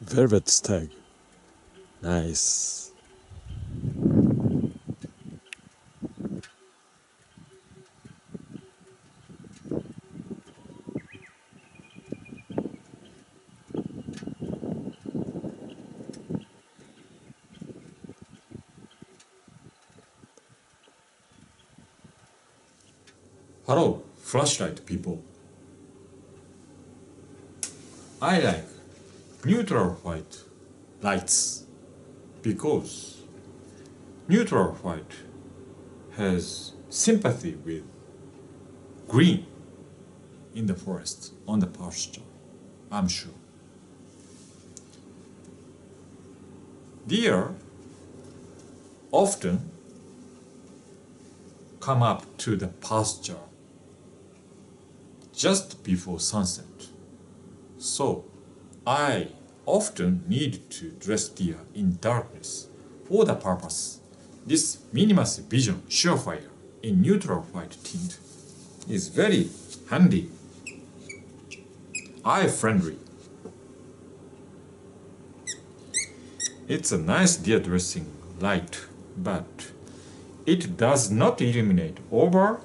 Velvet stag. Nice. Hello, flashlight people. I like neutral white lights because neutral white has sympathy with green in the forest on the pasture, I'm sure. Deer often come up to the pasture just before sunset. So I often need to dress deer in darkness for the purpose. This minimus vision surefire in neutral white tint is very handy, eye friendly. It's a nice deer dressing light, but it does not illuminate over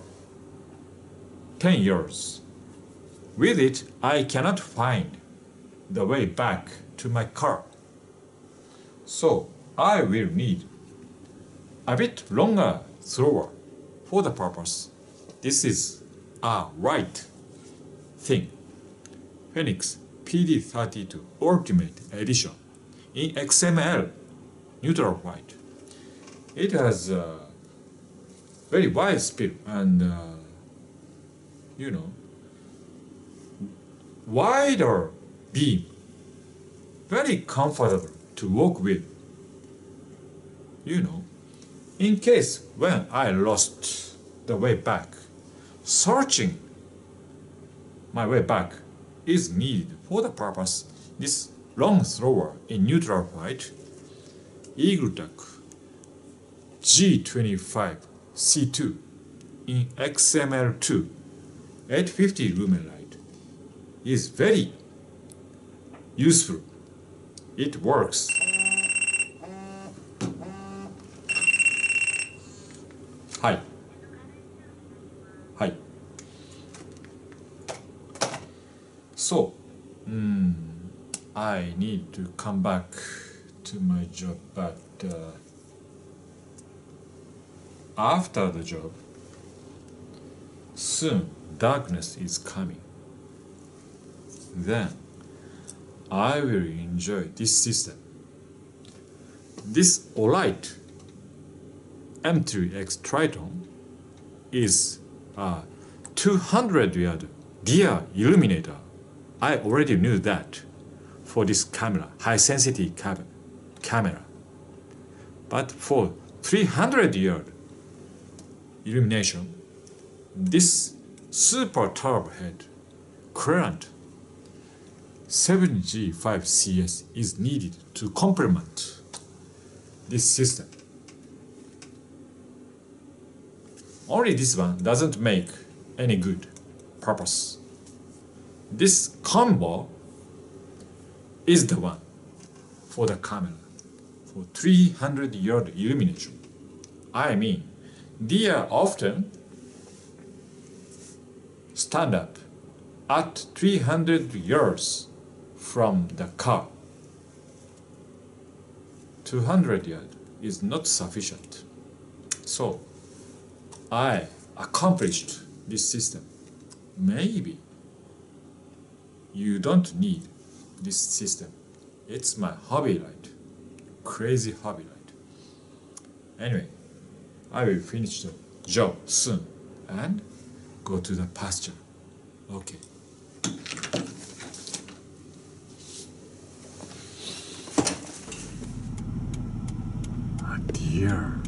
10 years. With it, I cannot find the way back to my car. So I will need a bit longer thrower for the purpose. This is a right thing. Fenix PD32 Ultimate Edition in XML neutral white. It has a very wide spill and uh, you know wider beam very comfortable to walk with. You know in case when i lost the way back searching my way back is needed for the purpose. This long thrower in neutral white EagleTac g25 c2 in xml2 850 lumen light is very useful. It works. Hi. Hi. So, mm, I need to come back to my job, but uh, after the job, soon darkness is coming. Then I will enjoy this system. This Olight M3X Triton is a 200 yard deer illuminator. I already knew that for this camera, high sensitivity cam- camera. But for 300 yard illumination, this super turbo head Crelant 7G5CS is needed to complement this system. Only this one doesn't make any good purpose. This combo is the one for the camera for 300 yard illumination. I mean, deer often stand up at 300 yards from the car. 200 yard is not sufficient. So I accomplished this system. Maybe you don't need this system. It's my hobby light. Crazy hobby light. Anyway, I will finish the job soon and go to the pasture. Okay. On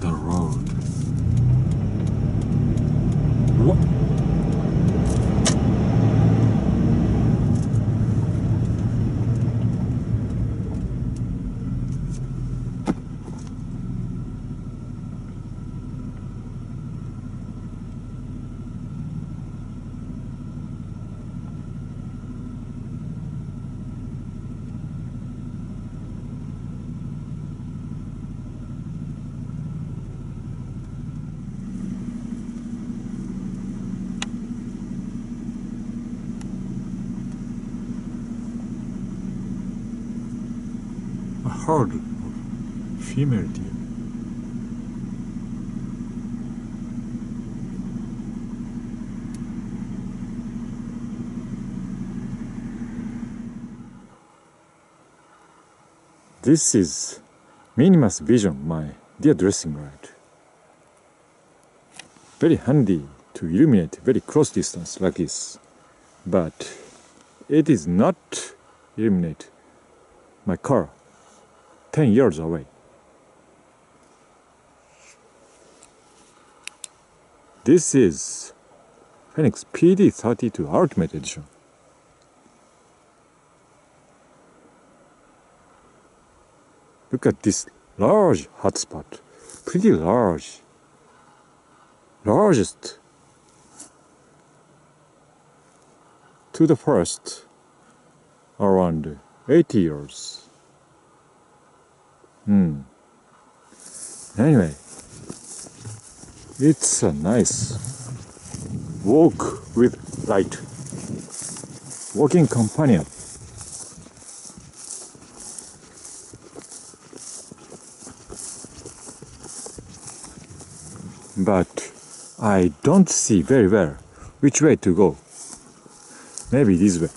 the herd of female deer. This is Minimus Vision, my deer dressing rod. Very handy to illuminate very close distance like this, but it is not illuminate my car 10 yards away. This is Fenix PD32 Ultimate Edition. Look at this large hotspot, pretty large, largest to the first around 80 years. Hmm. Anyway, it's a nice walk with light, walking companion. But I don't see very well which way to go. Maybe this way.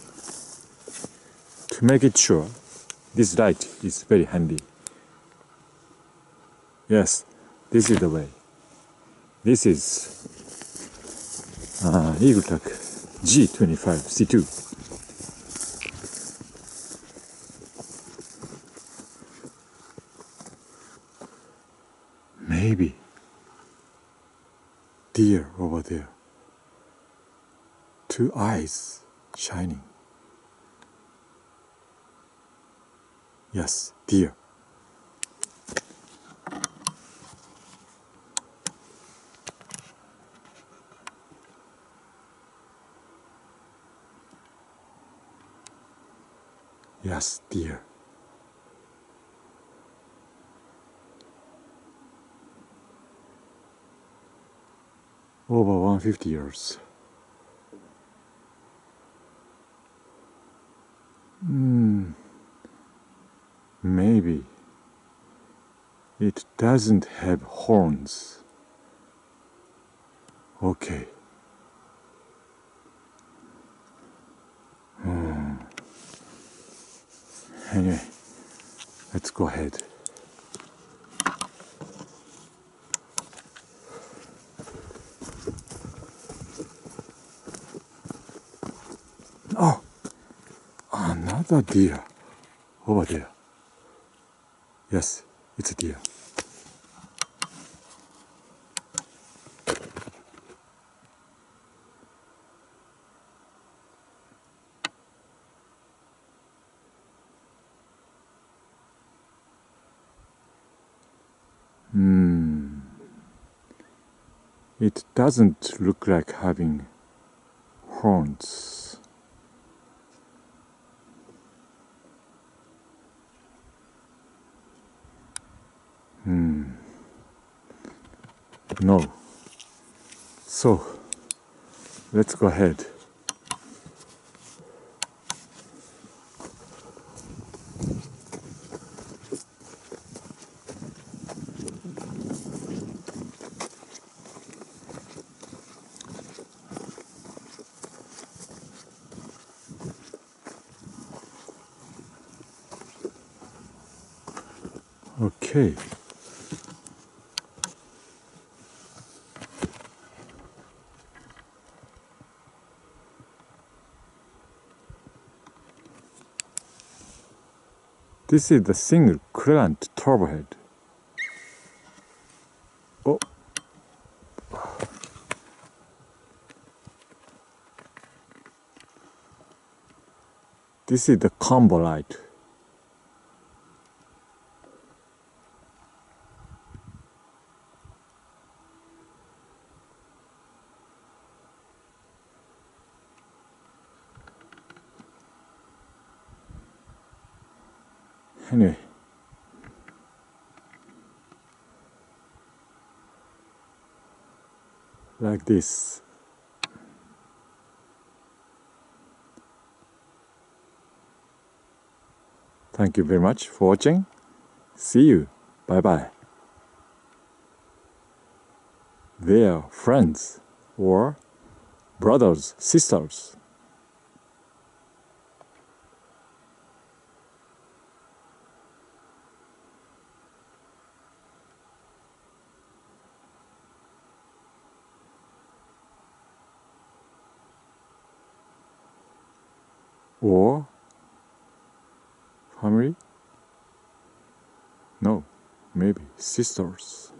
To make it sure, this light is very handy. Yes, this is the way. This is uh, EagleTac G25 C2. Maybe deer over there. Two eyes shining. Yes, deer. Yes, dear. Over 150 years. Hmm. Maybe it doesn't have horns. Okay. Anyway, let's go ahead. Oh, another deer over there. Yes, it's a deer. Hmm. It doesn't look like having horns. Hmm. No. So, let's go ahead. Okay. This is the single Crelant turbo head. Oh. This is the combo light. Anyway. Like this. Thank you very much for watching. See you. Bye bye. They are friends or brothers, sisters. Or family? No, maybe sisters.